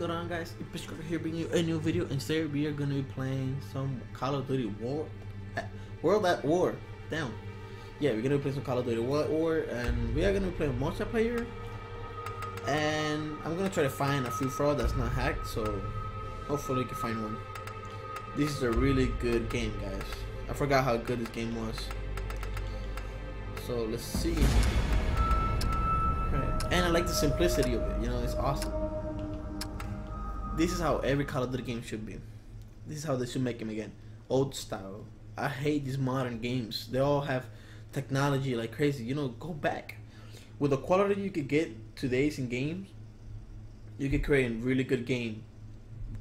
Going on guys? It's Pitchcracker here bringing you a new video and today we are going to be playing some Call of Duty War World at War. Damn. Yeah, we're going to play some Call of Duty World at War and we are going to be playing multiplayer and I'm going to try to find a free for that's not hacked so hopefully we can find one. This is a really good game guys. I forgot how good this game was. So let's see. And I like the simplicity of it, you know, it's awesome. This is how every Call of Duty game should be. This is how they should make them again. Old style. I hate these modern games. They all have technology like crazy. You know, go back. With the quality you could get today's in games, you could create a really good game.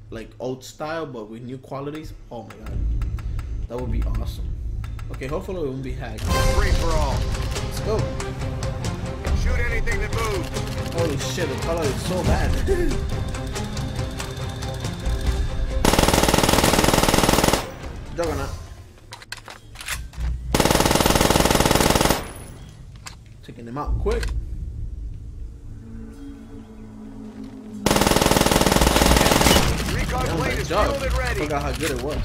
Like old style, but with new qualities. Oh my god. That would be awesome. Okay, hopefully it won't be hacked. Free for all. Let's go. Shoot anything that moves. Holy shit, the color is so bad. Juggernaut. Taking them out quick. Recon was plane is fielded ready. Forgot how good it was.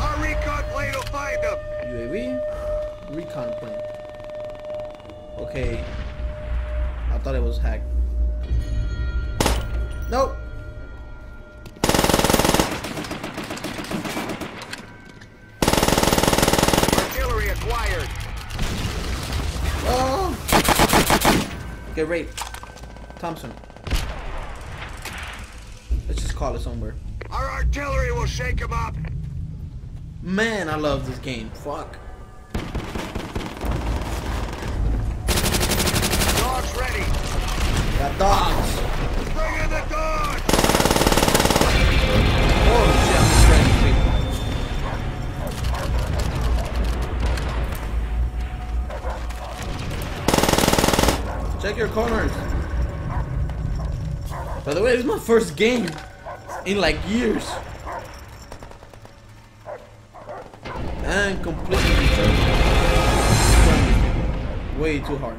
Our recon plane will find them. UAV, recon plane. Okay. I thought it was hacked. Nope. Acquired. Oh! Get raped. Thompson. Let's just call it somewhere. Our artillery will shake him up. Man, I love this game. Fuck. Dogs ready. Got dogs. Bring in the dogs. Holy Check your corners. By the way, this is my first game in like years. And completely. Way too hard.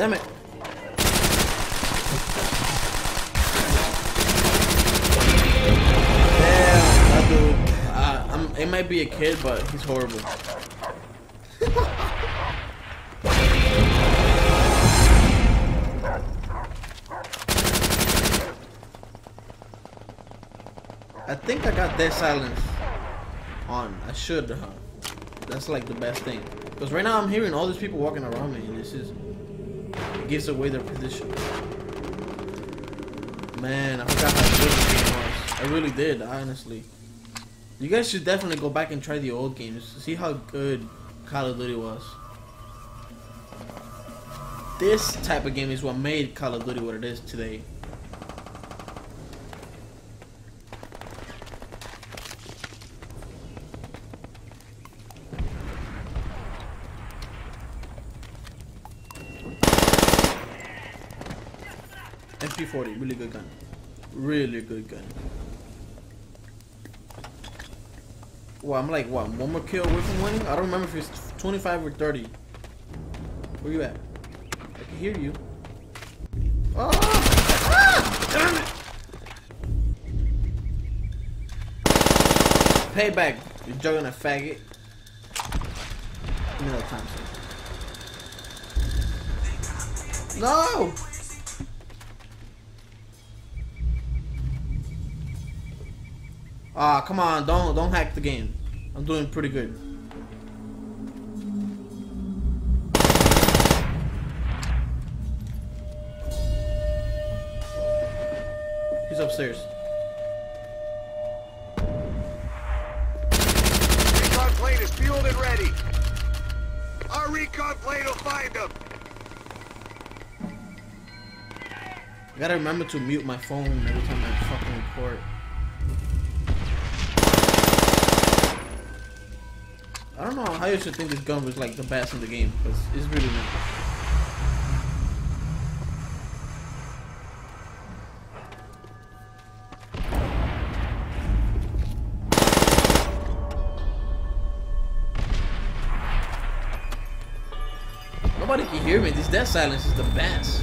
Damn it. Damn, dude. Uh, it might be a kid, but he's horrible. I think I got dead silence on. I should? That's like the best thing. Because right now I'm hearing all these people walking around me, and this is gives away their position. Man, I forgot how good this game was. I really did, honestly. You guys should definitely go back and try the old games. See how good Call of Duty was. This type of game is what made Call of Duty what it is today. MP40, really good gun. Really good gun. Well, I'm like, what, one more kill away from winning? I don't remember if it's 25 or 30. Where you at? I can hear you. Oh! Ah! Damn it! Payback, you're juggling a faggot. Give me that Thompson. No! Ah, come on, don't don't hack the game. I'm doing pretty good. He's upstairs. Recon plane is fueled and ready. Our recon plane will find them. I gotta remember to mute my phone every time I fucking record. I don't know how you should think this gun was like the best in the game, because it's really not. Nobody can hear me. This dead silence is the best.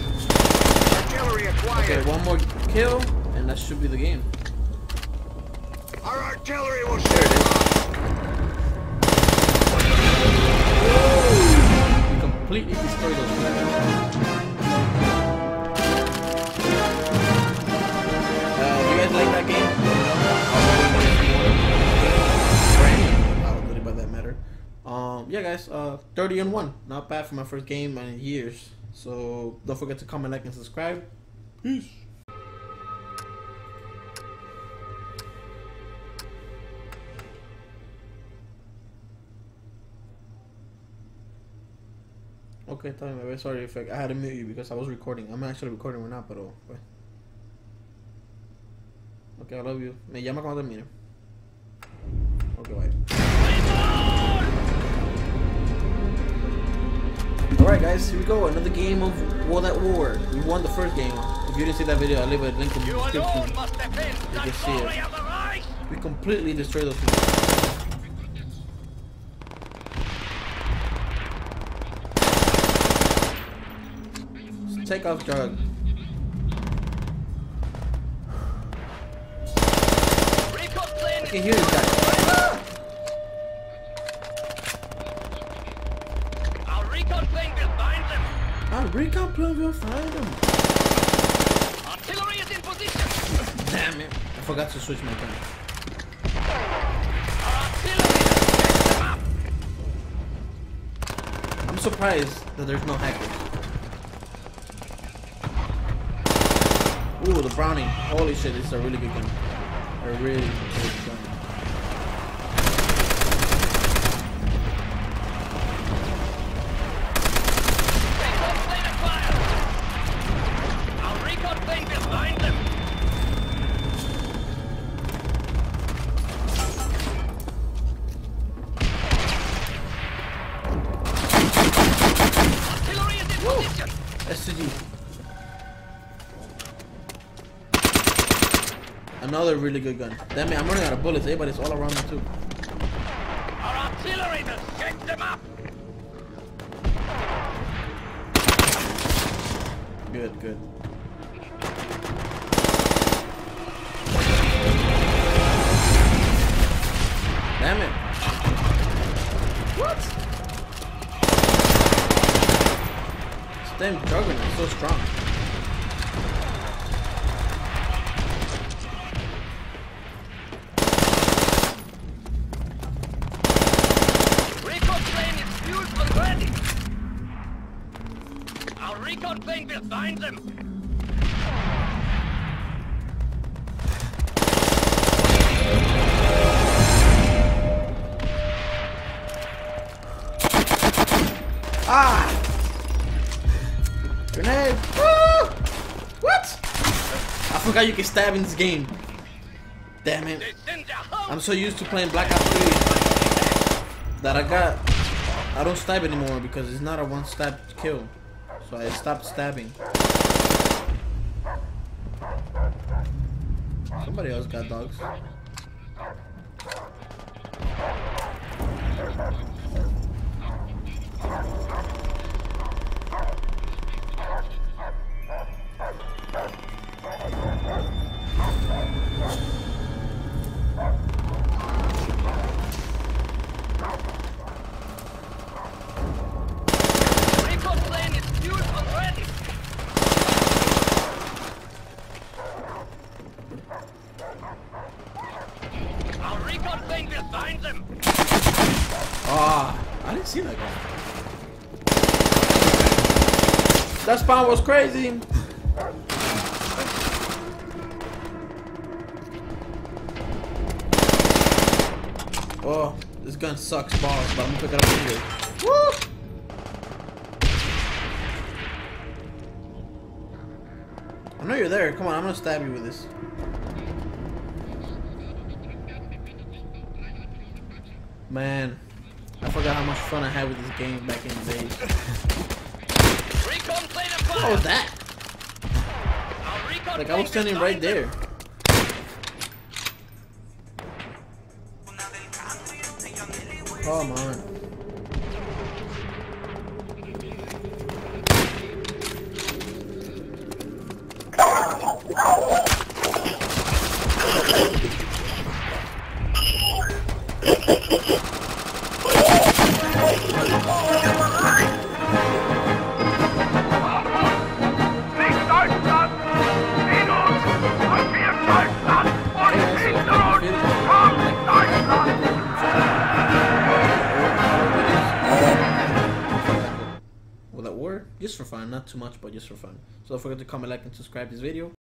Okay, one more kill, and that should be the game. Our artillery will shoot. Completely destroyed those guys. Uh, you guys like that game? Brand, Call of Duty by that matter. Um, yeah, guys. Uh, 30 and one, not bad for my first game in years. So don't forget to comment, like, and subscribe. Peace. Okay, tell me, baby. Sorry if I, I had to mute you because I was recording. I'm actually recording right now, pero. pues. Okay, I love you. Me llama cuando termine. Okay, bye. Alright, guys, here we go. Another game of World at War. We won the first game. If you didn't see that video, I'll leave a link in the description. You can see it. glory of the Reich! We completely destroyed those people. Take off drug. I can hear this guy. Recon plane will find him. Artillery is in position! Damn it. I forgot to switch my gun. I'm surprised that there's no hackers. Ooh, the Browning. Holy shit, this is a really good gun. A really good gun. Another really good gun. Damn it, I'm running out of bullets. Everybody's all around me too. Our artillery will shake them up! Good, good. Damn it. What? This damn juggernaut is so strong. Find them! Ah! Grenade! Ah! What? I forgot you can stab in this game. Damn it. I'm so used to playing Black Ops 3 that I got. I don't stab anymore because it's not a one stab kill. So I stopped stabbing. Somebody else got dogs. recon plane is fueled already! Our recon plane will find them! Ah, I didn't see that guy. That spawn was crazy. Oh, this gun sucks balls, but I'm gonna pick it up anyway. Woo! I know you're there. Come on, I'm gonna stab you with this. Man, I forgot how much fun I had with this game back in the day. What was that? Like I was standing right there. Come on. Too much, but just for fun. So don't forget to comment, like, and subscribe this video.